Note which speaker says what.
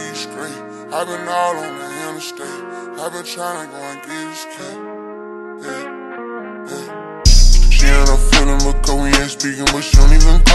Speaker 1: like a weed straight. i been all on the interstate. I've been trying to go and get this. Yeah, yeah. She ain't a feeling because oh, we ain't speaking, but she don't even.